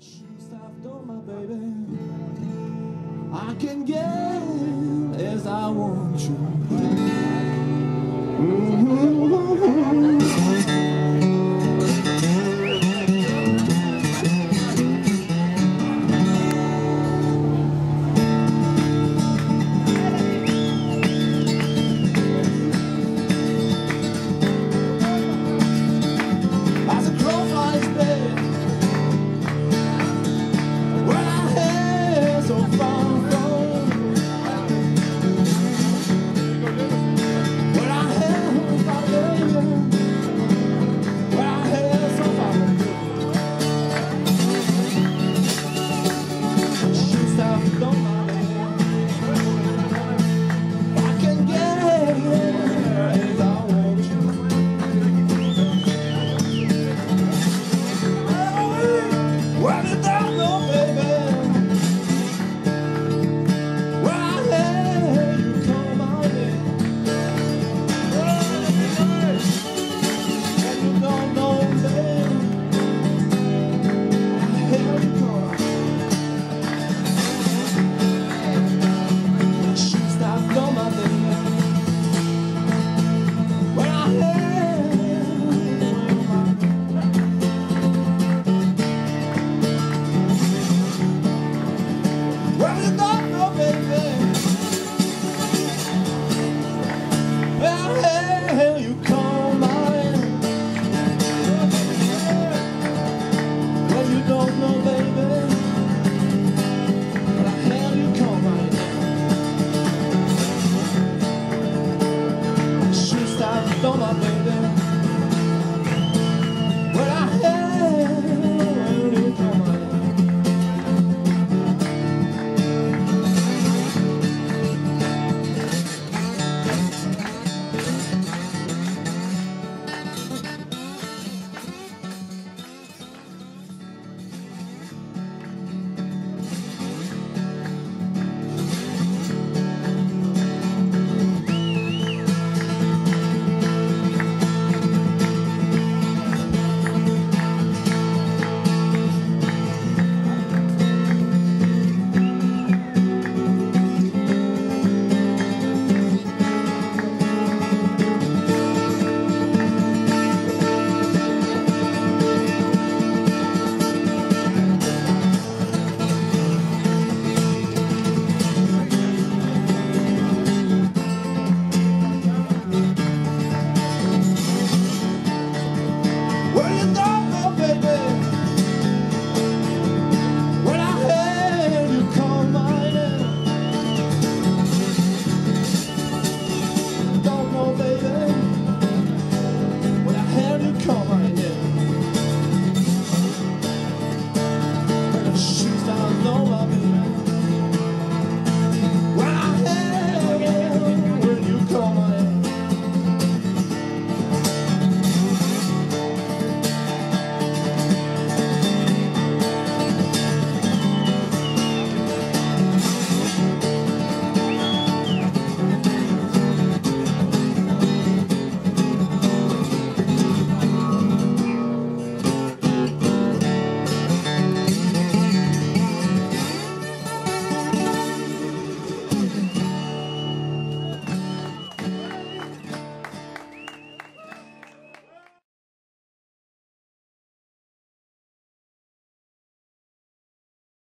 Oh, I can get as I want you. Wow.